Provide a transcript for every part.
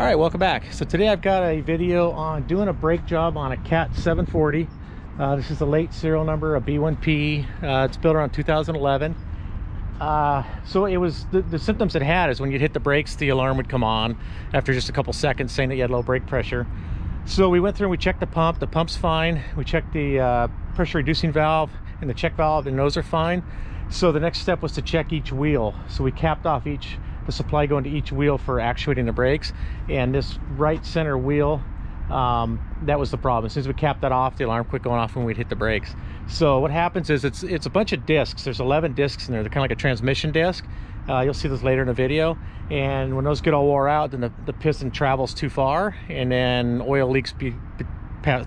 All right, welcome back. So today I've got a video on doing a brake job on a CAT 740. Uh, this is a late serial number, a B1P. Uh, it's built around 2011. Uh, so it was the, the, symptoms it had is when you'd hit the brakes, the alarm would come on after just a couple seconds saying that you had low brake pressure. So we went through and we checked the pump. The pump's fine. We checked the uh, pressure reducing valve and the check valve and those are fine. So the next step was to check each wheel. So we capped off each the supply going to each wheel for actuating the brakes. And this right center wheel um, that was the problem. As soon as we capped that off the alarm quit going off when we'd hit the brakes. So what happens is it's it's a bunch of discs. There's 11 discs in there. They're kind of like a transmission disc. Uh, you'll see those later in the video. And when those get all wore out then the, the piston travels too far and then oil leaks be, be,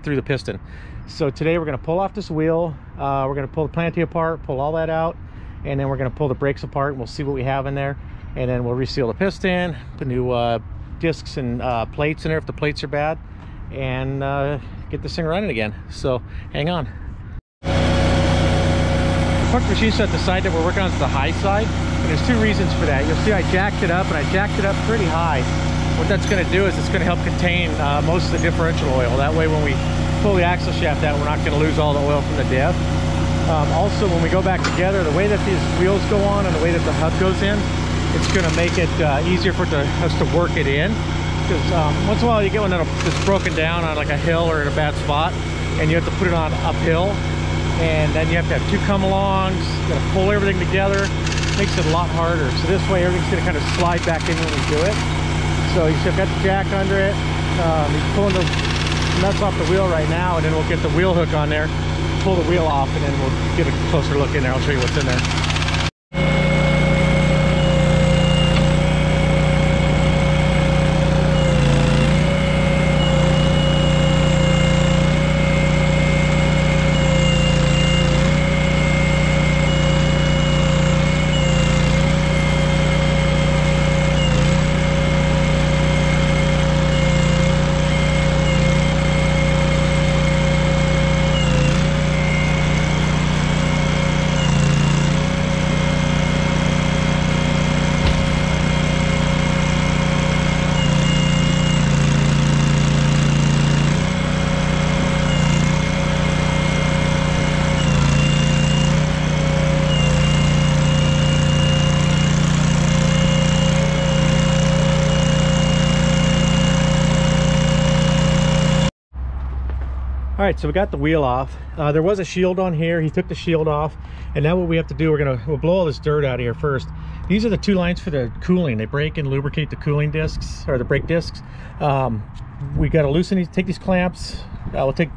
through the piston. So today we're going to pull off this wheel. Uh, we're going to pull the planetary apart pull all that out and then we're going to pull the brakes apart and we'll see what we have in there and then we'll reseal the piston put new uh, discs and uh, plates in there if the plates are bad and uh, get this thing running again. So hang on. The puck machine set the side that we're working on is the high side? And there's two reasons for that. You'll see I jacked it up and I jacked it up pretty high. What that's going to do is it's going to help contain uh, most of the differential oil. That way when we pull the axle shaft out we're not going to lose all the oil from the diff um, also when we go back together the way that these wheels go on and the way that the hub goes in it's going to make it uh, easier for us to work it in. Because um, once in a while you get one that's broken down on like a hill or in a bad spot and you have to put it on uphill. And then you have to have two come-alongs got to pull everything together. Makes it a lot harder. So this way everything's going to kind of slide back in when we do it. So you have got the jack under it. Um, he's pulling the nuts off the wheel right now and then we'll get the wheel hook on there pull the wheel off and then we'll get a closer look in there. I'll show you what's in there all right so we got the wheel off. Uh, there was a shield on here. He took the shield off and now what we have to do we're gonna we'll blow all this dirt out of here first. These are the two lines for the cooling. They break and lubricate the cooling discs or the brake discs. Um, we got to loosen these take these clamps. We'll take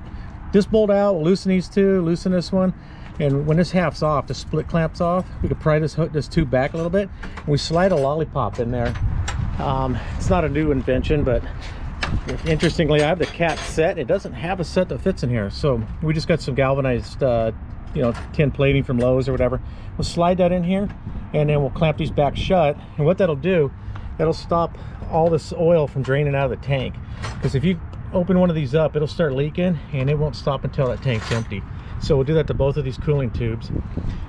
this bolt out we'll loosen these two loosen this one. And when this half's off the split clamps off we can pry this hook this tube back a little bit. And we slide a lollipop in there. Um, it's not a new invention but interestingly i have the cat set. It doesn't have a set that fits in here. So we just got some galvanized uh, you know tin plating from Lowe's or whatever. We'll slide that in here and then we'll clamp these back shut. And what that'll do that'll stop all this oil from draining out of the tank. Because if you open one of these up it'll start leaking and it won't stop until that tank's empty. So we'll do that to both of these cooling tubes.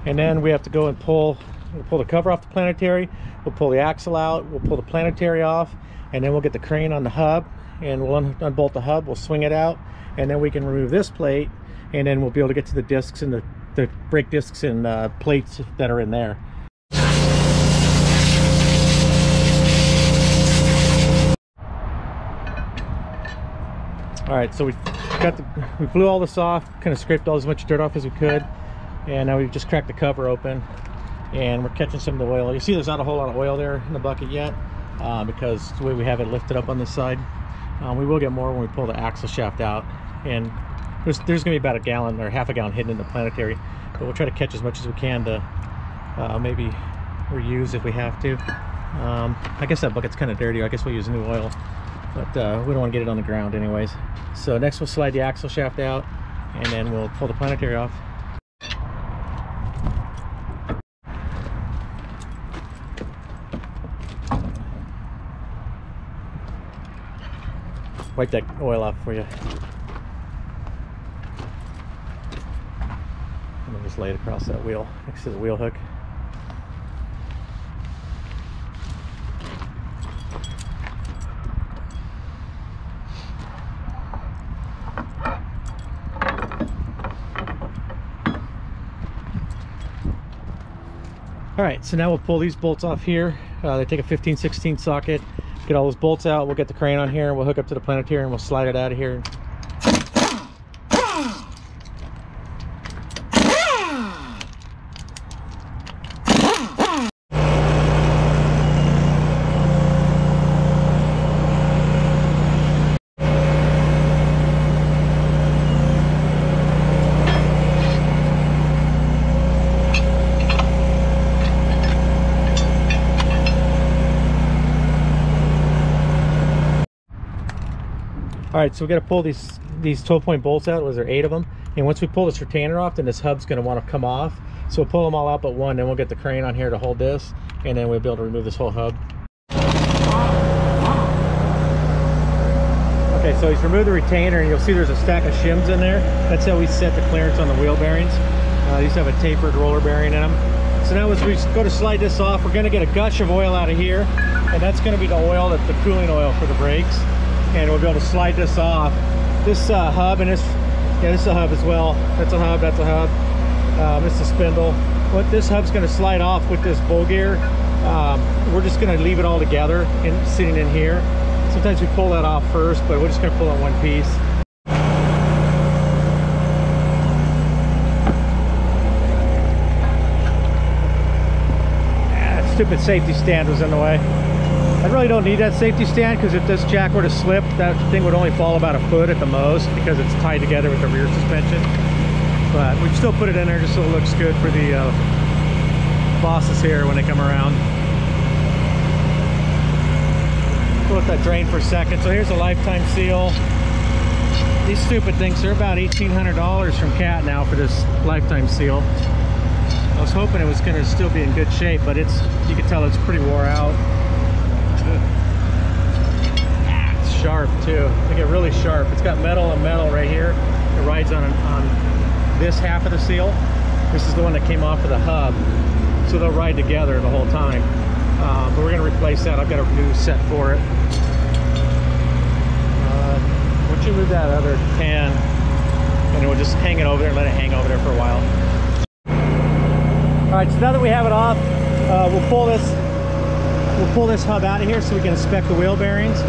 And then we have to go and pull we'll pull the cover off the planetary. We'll pull the axle out. We'll pull the planetary off. And then we'll get the crane on the hub and we'll un unbolt the hub we'll swing it out and then we can remove this plate and then we'll be able to get to the discs and the, the brake discs and uh, plates that are in there. All right so we got the we blew all this off kind of scraped all as much dirt off as we could and now we've just cracked the cover open and we're catching some of the oil. You see there's not a whole lot of oil there in the bucket yet uh, because the way we have it lifted up on this side um, we will get more when we pull the axle shaft out. And there's, there's gonna be about a gallon or half a gallon hidden in the planetary but we'll try to catch as much as we can to uh, maybe reuse if we have to. Um, I guess that bucket's kind of dirty. I guess we'll use new oil but uh, we don't want to get it on the ground anyways. So next we'll slide the axle shaft out and then we'll pull the planetary off wipe that oil off for you. And then just lay it across that wheel next to the wheel hook. All right, so now we'll pull these bolts off here. Uh, they take a 15 16 socket get all those bolts out. We'll get the crane on here and we'll hook up to the planetary and we'll slide it out of here. All right, so we got to pull these these 12 point bolts out. Was there eight of them? And once we pull this retainer off, then this hub's going to want to come off. So we'll pull them all out but one, then we'll get the crane on here to hold this, and then we'll be able to remove this whole hub. Okay, so he's removed the retainer, and you'll see there's a stack of shims in there. That's how we set the clearance on the wheel bearings. Uh, these have a tapered roller bearing in them. So now as we go to slide this off, we're going to get a gush of oil out of here, and that's going to be the oil, that's the cooling oil for the brakes and we'll be able to slide this off. This uh, hub and this, yeah, this is a hub as well. That's a hub, that's a hub. Um, is a spindle. What this hub's gonna slide off with this bow gear, um, we're just gonna leave it all together and sitting in here. Sometimes we pull that off first, but we're just gonna pull it one piece. Ah, stupid safety stand was in the way. I really don't need that safety stand because if this jack were to slip, that thing would only fall about a foot at the most because it's tied together with the rear suspension. But we still put it in there just so it looks good for the uh, bosses here when they come around. Let that drain for a second. So here's a lifetime seal. These stupid things—they're about $1,800 from CAT now for this lifetime seal. I was hoping it was going to still be in good shape, but it's you can tell it's pretty wore out. Ah, it's sharp too. They get really sharp. It's got metal and metal right here. It rides on, on this half of the seal. This is the one that came off of the hub. So they'll ride together the whole time. Uh, but we're going to replace that. I've got a new set for it. Uh, don't you move that other pan and we'll just hang it over there and let it hang over there for a while. All right, so now that we have it off, uh, we'll pull this we'll pull this hub out of here so we can inspect the wheel bearings.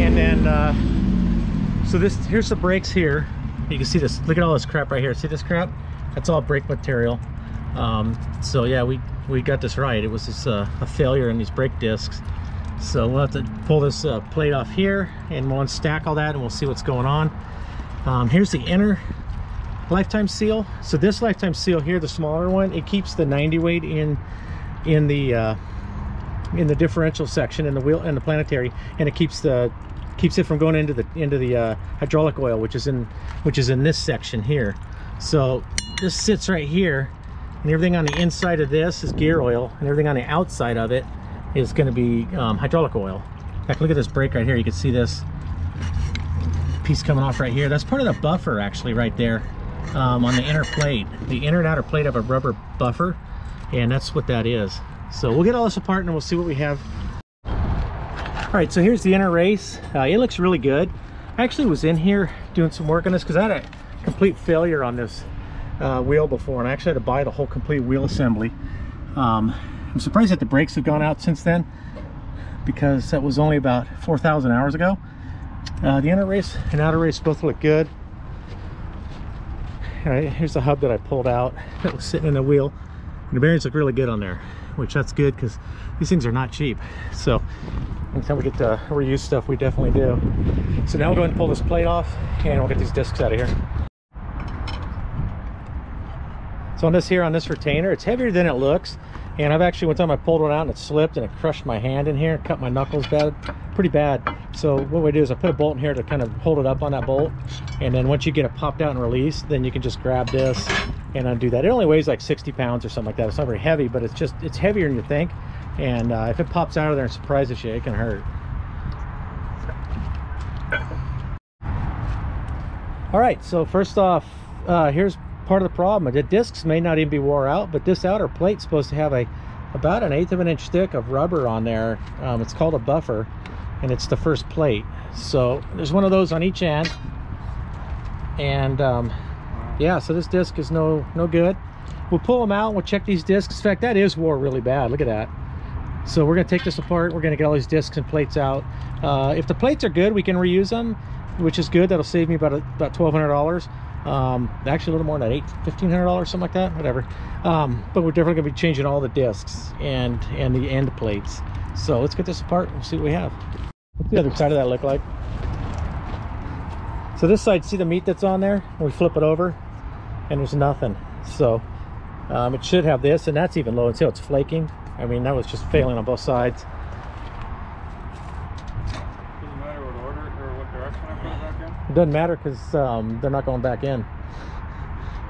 And then uh, so this here's the brakes here. You can see this look at all this crap right here. See this crap? That's all brake material. Um, so yeah we we got this right. It was just uh, a failure in these brake discs. So we'll have to pull this uh, plate off here and we'll unstack all that and we'll see what's going on. Um, here's the inner lifetime seal. So this lifetime seal here the smaller one it keeps the 90 weight in in the uh, in the differential section in the wheel and the planetary and it keeps the keeps it from going into the into the uh, hydraulic oil which is in which is in this section here. So this sits right here and everything on the inside of this is gear oil and everything on the outside of it is going to be um, hydraulic oil. In fact look at this brake right here. You can see this piece coming off right here. That's part of the buffer actually right there um, on the inner plate the inner and outer plate of a rubber buffer and that's what that is so we'll get all this apart and we'll see what we have. All right, so here's the inner race. Uh, it looks really good. I actually was in here doing some work on this because I had a complete failure on this uh, wheel before and I actually had to buy the whole complete wheel assembly. Um, I'm surprised that the brakes have gone out since then because that was only about 4,000 hours ago. Uh, the inner race and outer race both look good. All right, here's the hub that I pulled out that was sitting in the wheel. And the bearings look really good on there which that's good because these things are not cheap. So anytime we get to reuse stuff, we definitely do. So now we'll go ahead and pull this plate off and we'll get these discs out of here. So on this here, on this retainer, it's heavier than it looks. And I've actually, one time I pulled one out and it slipped and it crushed my hand in here cut my knuckles bad, pretty bad. So what we do is I put a bolt in here to kind of hold it up on that bolt. And then once you get it popped out and released, then you can just grab this and undo that. It only weighs like 60 pounds or something like that. It's not very heavy, but it's just, it's heavier than you think. And uh, if it pops out of there and surprises you, it can hurt. All right, so first off, uh, here's part of the problem. The discs may not even be wore out, but this outer plate's supposed to have a about an eighth of an inch thick of rubber on there. Um, it's called a buffer, and it's the first plate. So there's one of those on each end. And um, yeah, so this disc is no no good. we'll pull them out we'll check these discs. In fact that is wore really bad. Look at that. So we're going to take this apart. We're going to get all these discs and plates out. Uh, if the plates are good we can reuse them which is good. That'll save me about about twelve hundred dollars. Um, actually a little more than that eight fifteen hundred dollars something like that whatever. Um, but we're definitely to be changing all the discs and and the end plates. So let's get this apart and see what we have. What's the other side of that look like? So this side see the meat that's on there? We flip it over and there's nothing so um, it should have this and that's even low until it's flaking I mean that was just failing on both sides Doesn't matter what order or what direction I put it back in. It doesn't matter because um, they're not going back in.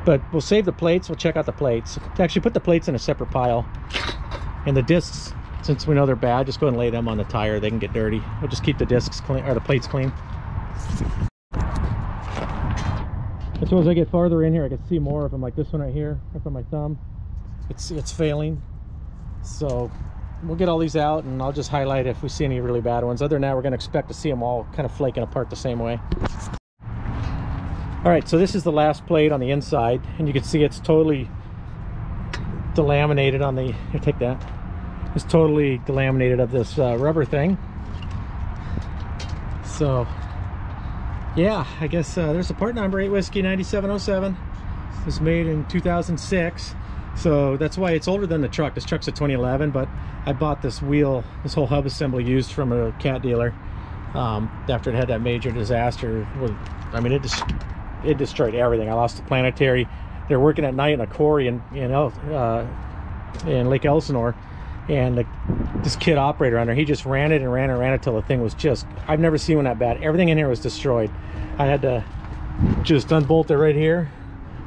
But we'll save the plates. We'll check out the plates. Actually, put the plates in a separate pile. And the discs, since we know they're bad, just go ahead and lay them on the tire. They can get dirty. We'll just keep the discs clean, or the plates clean. And so as I get farther in here, I can see more of them, like this one right here, up on my thumb. It's it's failing. So we'll get all these out, and I'll just highlight if we see any really bad ones. Other than that, we're going to expect to see them all kind of flaking apart the same way. All right, so this is the last plate on the inside, and you can see it's totally delaminated on the, here, take that. It's totally delaminated of this uh, rubber thing. So, yeah, I guess uh, there's a part number, 8 Whiskey 9707. It was made in 2006. So that's why it's older than the truck. This truck's a 2011, but I bought this wheel, this whole hub assembly used from a cat dealer um, after it had that major disaster. With, I mean, it just it destroyed everything. I lost the planetary. They're working at night in a quarry in in, El, uh, in Lake Elsinore, and the, this kid operator under. He just ran it and ran and ran it till the thing was just. I've never seen one that bad. Everything in here was destroyed. I had to just unbolt it right here,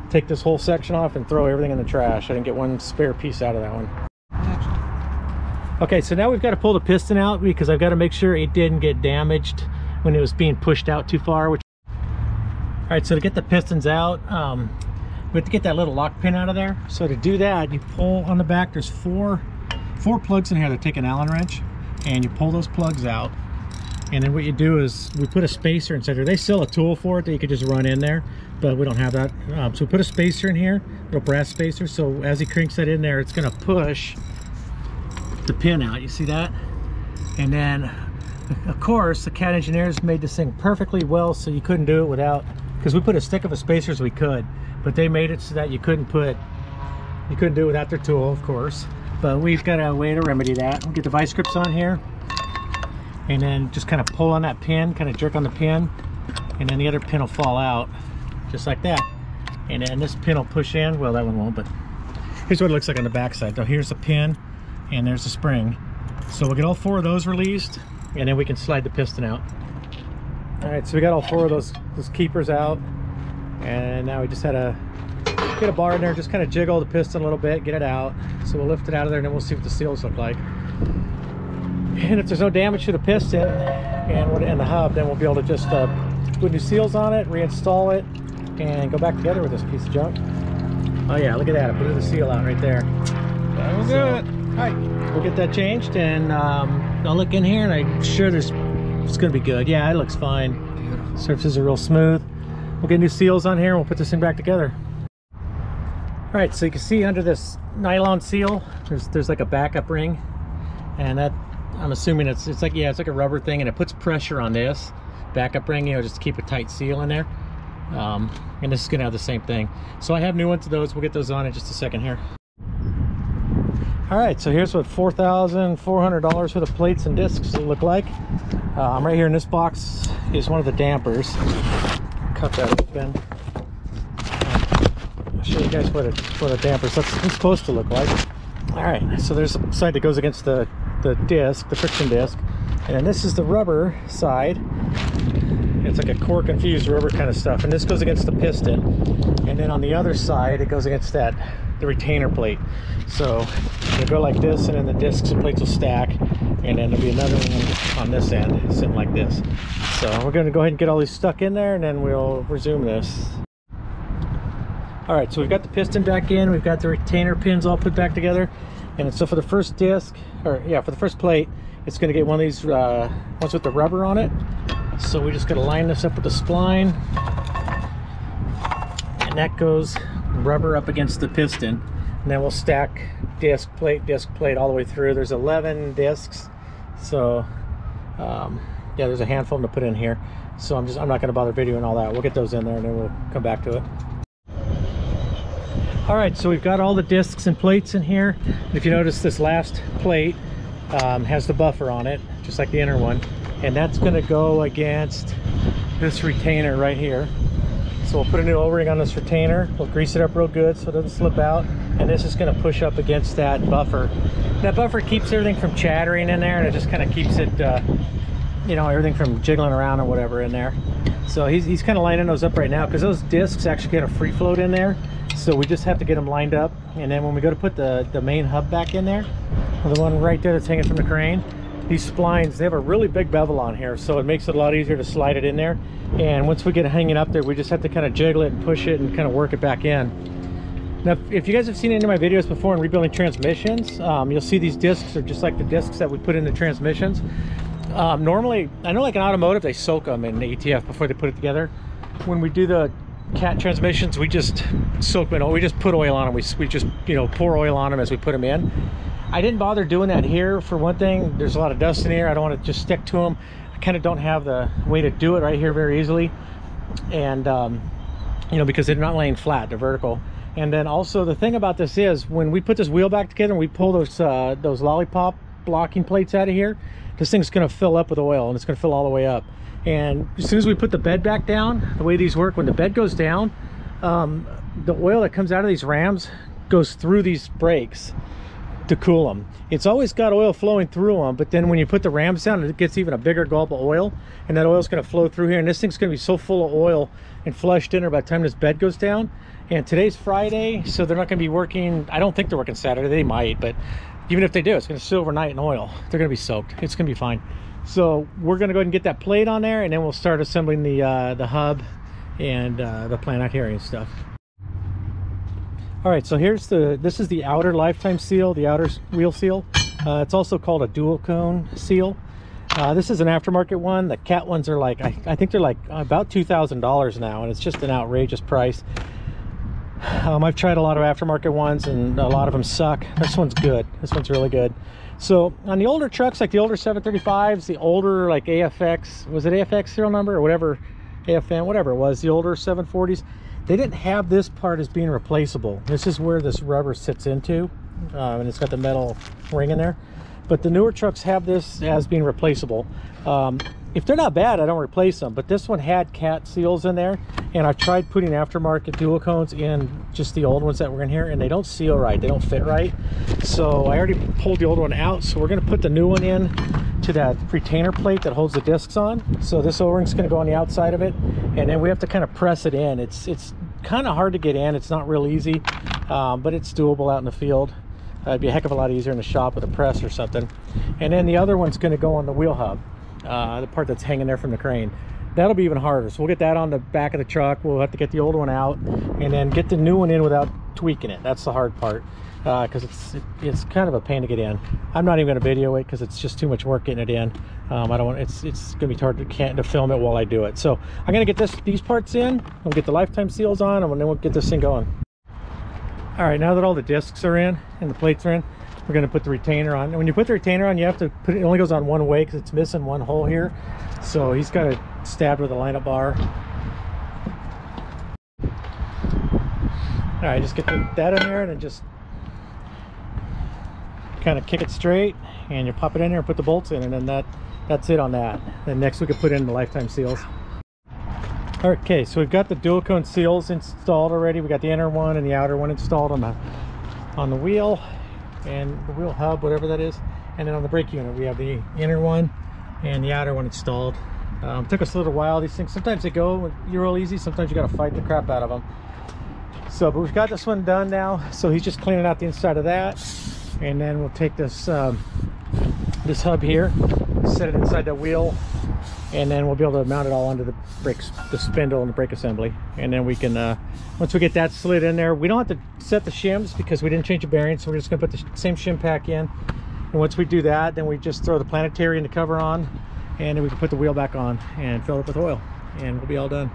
take this whole section off, and throw everything in the trash. I didn't get one spare piece out of that one. Okay, so now we've got to pull the piston out because I've got to make sure it didn't get damaged when it was being pushed out too far. Which, all right, so to get the pistons out, um, we have to get that little lock pin out of there. So to do that, you pull on the back. There's four, four plugs in here that take an Allen wrench, and you pull those plugs out. And then what you do is we put a spacer inside there. They sell a tool for it that you could just run in there, but we don't have that. Um, so we put a spacer in here, little brass spacer. So as he cranks that in there, it's gonna push the pin out. You see that? And then, of course, the CAT engineers made this thing perfectly well so you couldn't do it without, because we put as thick of a spacer as we could, but they made it so that you couldn't put, you couldn't do it without their tool, of course. But uh, we've got a way to remedy that. We'll get the vice grips on here, and then just kind of pull on that pin, kind of jerk on the pin, and then the other pin will fall out, just like that. And then this pin will push in, well that one won't, but here's what it looks like on the back side. So here's the pin, and there's the spring. So we'll get all four of those released and then we can slide the piston out. All right, so we got all four of those, those keepers out and now we just had to get a bar in there, just kind of jiggle the piston a little bit, get it out. So we'll lift it out of there and then we'll see what the seals look like. And if there's no damage to the piston and, and the hub, then we'll be able to just uh, put new seals on it, reinstall it, and go back together with this piece of junk. Oh yeah, look at that, I put the seal out right there. That was So- it. all right, we'll get that changed and um, I'll look in here and I'm sure there's it's gonna be good. Yeah, it looks fine. Beautiful. Surfaces are real smooth. We'll get new seals on here and we'll put this thing back together. All right, so you can see under this nylon seal, there's there's like a backup ring, and that I'm assuming it's it's like yeah, it's like a rubber thing, and it puts pressure on this backup ring, you know, just to keep a tight seal in there. Um, and this is gonna have the same thing. So I have new ones of those. We'll get those on in just a second here. All right, so here's what $4,400 worth of plates and discs look like. Um, right here in this box is one of the dampers. Cut that open. I'll show you guys what a, what a damper's that's supposed to look like. All right, so there's a side that goes against the, the disc, the friction disc. And this is the rubber side. It's like a core confused rubber kind of stuff. And this goes against the piston. And then on the other side, it goes against that, the retainer plate. So it'll go like this, and then the discs and plates will stack. And then there'll be another one on this end, sitting like this. So we're gonna go ahead and get all these stuck in there, and then we'll resume this. All right, so we've got the piston back in, we've got the retainer pins all put back together. And so for the first disc, or yeah, for the first plate, it's gonna get one of these uh, ones with the rubber on it. So we just gotta line this up with the spline. And that goes rubber up against the piston. and then we'll stack disc plate disc plate all the way through there's 11 discs so um, yeah there's a handful to put in here so i'm just i'm not going to bother videoing all that we'll get those in there and then we'll come back to it all right so we've got all the discs and plates in here. If you notice this last plate um, has the buffer on it just like the inner one. And that's going to go against this retainer right here. So we'll put a new o-ring on this retainer. We'll grease it up real good so it doesn't slip out. And this is going to push up against that buffer. That buffer keeps everything from chattering in there and it just kind of keeps it uh, you know everything from jiggling around or whatever in there. So he's, he's kind of lining those up right now because those discs actually get a free float in there so we just have to get them lined up and then when we go to put the the main hub back in there the one right there that's hanging from the crane these splines they have a really big bevel on here so it makes it a lot easier to slide it in there. And once we get it hanging up there we just have to kind of jiggle it and push it and kind of work it back in. Now if you guys have seen any of my videos before in rebuilding transmissions um, you'll see these discs are just like the discs that we put in the transmissions. Um, normally i know like in automotive they soak them in ATF before they put it together. When we do the cat transmissions we just soak them in we just put oil on them we, we just you know pour oil on them as we put them in I didn't bother doing that here for one thing. There's a lot of dust in here. I don't want to just stick to them. I kind of don't have the way to do it right here very easily. And, um, you know, because they're not laying flat, they're vertical. And then also the thing about this is when we put this wheel back together and we pull those, uh, those lollipop blocking plates out of here, this thing's going to fill up with oil and it's going to fill all the way up. And as soon as we put the bed back down, the way these work, when the bed goes down, um, the oil that comes out of these rams goes through these brakes to cool them. It's always got oil flowing through them, but then when you put the rams down, it gets even a bigger gulp of oil, and that oil is going to flow through here, and this thing's going to be so full of oil and flushed in by the time this bed goes down. And today's Friday, so they're not going to be working. I don't think they're working Saturday. They might, but even if they do, it's going to sit overnight in oil. They're going to be soaked. It's going to be fine. So we're going to go ahead and get that plate on there, and then we'll start assembling the uh, the hub and uh, the plant out and stuff all right so here's the this is the outer lifetime seal the outer wheel seal uh, it's also called a dual cone seal uh, this is an aftermarket one the cat ones are like i, I think they're like about two thousand dollars now and it's just an outrageous price um, i've tried a lot of aftermarket ones and a lot of them suck this one's good this one's really good so on the older trucks like the older 735s the older like afx was it afx serial number or whatever afn whatever it was the older 740s they didn't have this part as being replaceable. This is where this rubber sits into, uh, and it's got the metal ring in there. But the newer trucks have this as being replaceable. Um, if they're not bad, I don't replace them. But this one had cat seals in there, and I've tried putting aftermarket dual cones in just the old ones that were in here, and they don't seal right. They don't fit right. So I already pulled the old one out. So we're going to put the new one in to that retainer plate that holds the discs on. So this O-ring's going to go on the outside of it, and then we have to kind of press it in. It's it's kind of hard to get in. It's not real easy, um, but it's doable out in the field. Uh, it'd be a heck of a lot easier in the shop with a press or something. And then the other one's going to go on the wheel hub, uh, the part that's hanging there from the crane. That'll be even harder. So we'll get that on the back of the truck. We'll have to get the old one out and then get the new one in without tweaking it. That's the hard part because uh, it's it, it's kind of a pain to get in. I'm not even going to video it because it's just too much work getting it in. Um, I don't want it's it's going to be hard to can't to film it while I do it. So I'm going to get this these parts in. We'll get the lifetime seals on, and then we'll get this thing going. All right, now that all the discs are in and the plates are in, we're going to put the retainer on. And when you put the retainer on, you have to put it, it only goes on one way because it's missing one hole here. So he's got it stabbed with a lineup bar. All right, just get the, that in there and then just kind of kick it straight and you pop it in there and put the bolts in and then that that's it on that then next we can put in the lifetime seals okay so we've got the dual cone seals installed already we got the inner one and the outer one installed on the on the wheel and the wheel hub whatever that is. And then on the brake unit we have the inner one and the outer one installed. Um, took us a little while. These things sometimes they go you're real easy. Sometimes you got to fight the crap out of them so but we've got this one done now. So he's just cleaning out the inside of that. And then we'll take this um, this hub here set it inside the wheel and then we'll be able to mount it all onto the brakes the spindle and the brake assembly. And then we can uh, once we get that slid in there we don't have to set the shims because we didn't change the bearing so we're just going to put the same shim pack in. And once we do that then we just throw the planetary and the cover on and then we can put the wheel back on and fill it up with oil and we'll be all done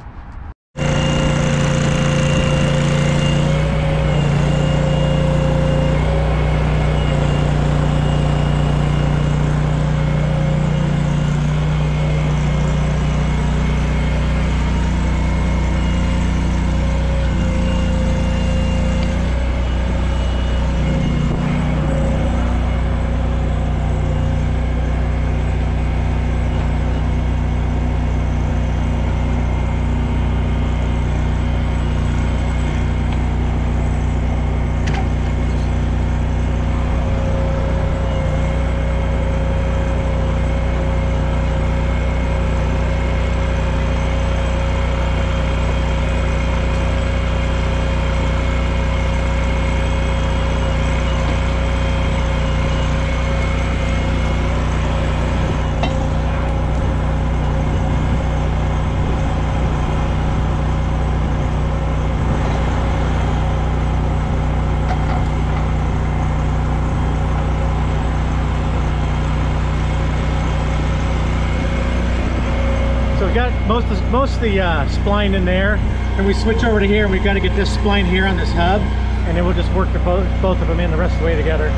we got most of, the uh, spline in there. And we switch over to here, and we've got to get this spline here on this hub. And then we'll just work the both, both of them in the rest of the way together.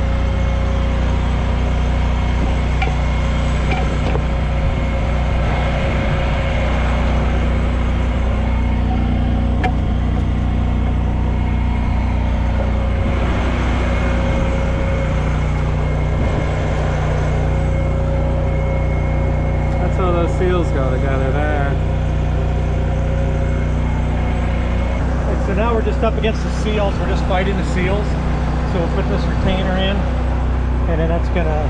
That's how those seals go together there. And so now we're just up against the seals. We're just fighting the seals. So we'll put this retainer in, and then that's gonna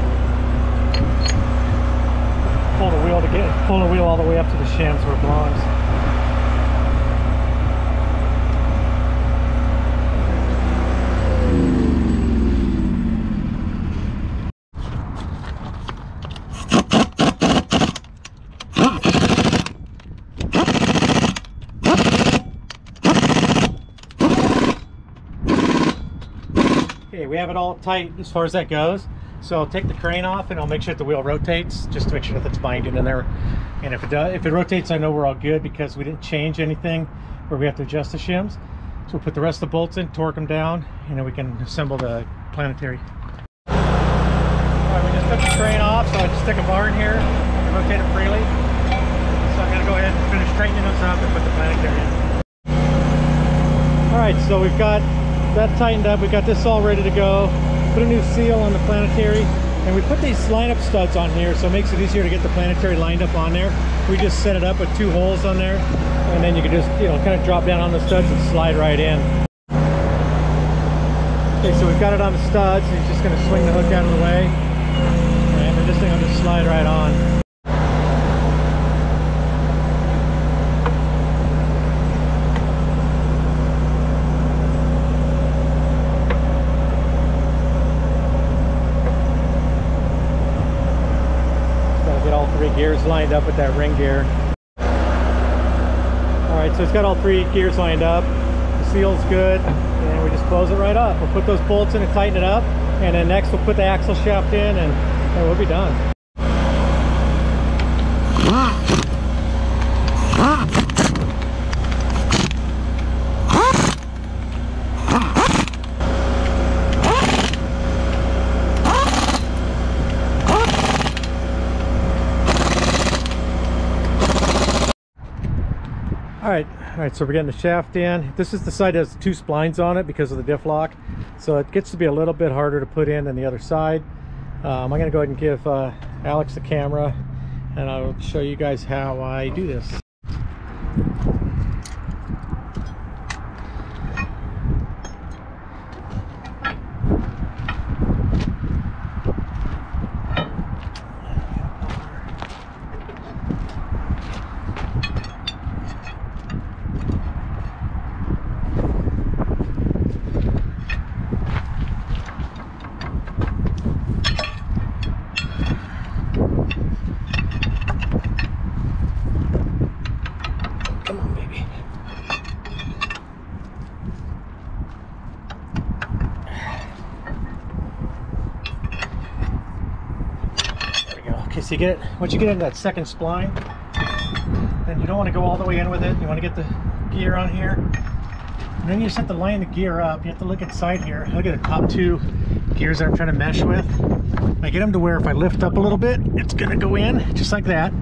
pull the wheel to get pull the wheel all the way up to the shims where it belongs. Have it all tight as far as that goes. So I'll take the crane off and I'll make sure that the wheel rotates just to make sure that it's binding in there. And if it does, if it rotates, I know we're all good because we didn't change anything where we have to adjust the shims. So we'll put the rest of the bolts in, torque them down, and then we can assemble the planetary. All right, we just took the crane off, so I just stick a bar in here and rotate it freely. So I'm gonna go ahead and finish straightening those up and put the planetary in. All right, so we've got that tightened up. We got this all ready to go. Put a new seal on the planetary. And we put these line-up studs on here, so it makes it easier to get the planetary lined up on there. We just set it up with two holes on there. And then you can just, you know, kind of drop down on the studs and slide right in. Okay, so we've got it on the studs. He's just going to swing the hook out of the way. And this thing will just slide right on. Gotta get all three gears lined up with that ring gear. All right, so it's got all three gears lined up. The seal's good, and we just close it right up. We'll put those bolts in and tighten it up, and then next we'll put the axle shaft in, and, and we'll be done. All right, all right, so we're getting the shaft in. This is the side that has two splines on it because of the diff lock. So it gets to be a little bit harder to put in than the other side. Um, I'm gonna go ahead and give uh, Alex the camera and I'll show you guys how I do this. Come on, baby. There we go. Okay, so you get once you get into that second spline, then you don't want to go all the way in with it. You want to get the gear on here. And then you just have to line the gear up. You have to look inside here. Look at the top two gears that I'm trying to mesh with. I get them to where if I lift up a little bit, it's gonna go in, just like that.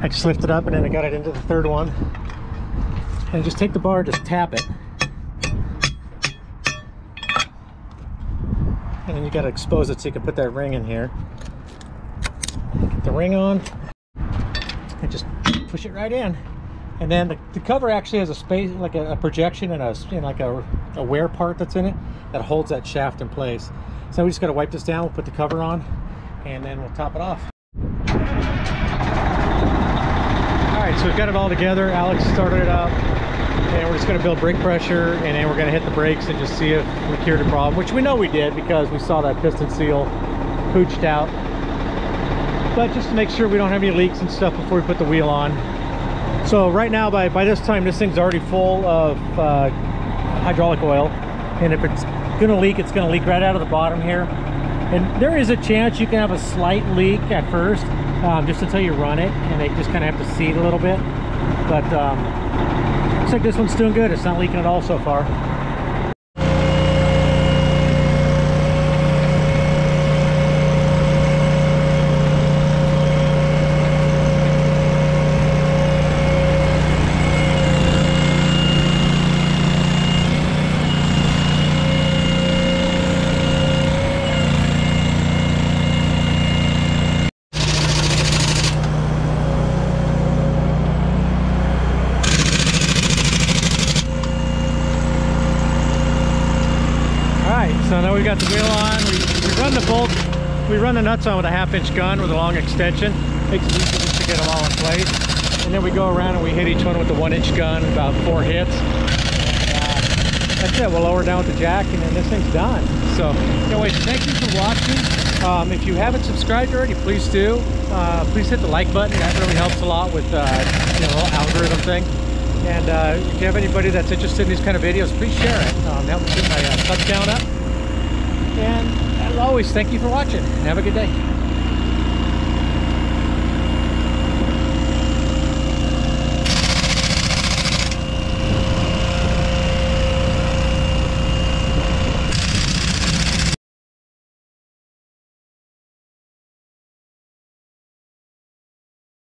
I just lift it up and then I got it into the third one and just take the bar just tap it and then you got to expose it so you can put that ring in here ring on and just push it right in. And then the, the cover actually has a space like a, a projection and a know, like a, a wear part that's in it that holds that shaft in place. So we just got to wipe this down we'll put the cover on and then we'll top it off. All right so we've got it all together. Alex started it up and we're just going to build brake pressure and then we're going to hit the brakes and just see if we cured the problem which we know we did because we saw that piston seal pooched out but just to make sure we don't have any leaks and stuff before we put the wheel on so right now by by this time this thing's already full of uh, hydraulic oil and if it's to leak it's to leak right out of the bottom here and there is a chance you can have a slight leak at first um, just until you run it, and they just kind of have to seat a little bit. But um, looks like this one's doing good. It's not leaking at all so far. All right, now we've got the wheel on. We, we run the bolt, we run the nuts on with a half inch gun with a long extension. Makes it easy just to get them all in place. And then we go around and we hit each one with the one inch gun, about four hits. Uh, that's it, we'll lower down with the jack and then this thing's done. So anyways, thank you for watching. Um, if you haven't subscribed already, please do. Uh, please hit the like button, that really helps a lot with uh, algorithm thing. And uh, if you have anybody that's interested in these kind of videos, please share it. Um, that will keep my uh, touchdown up. And as always, thank you for watching. Have a good day.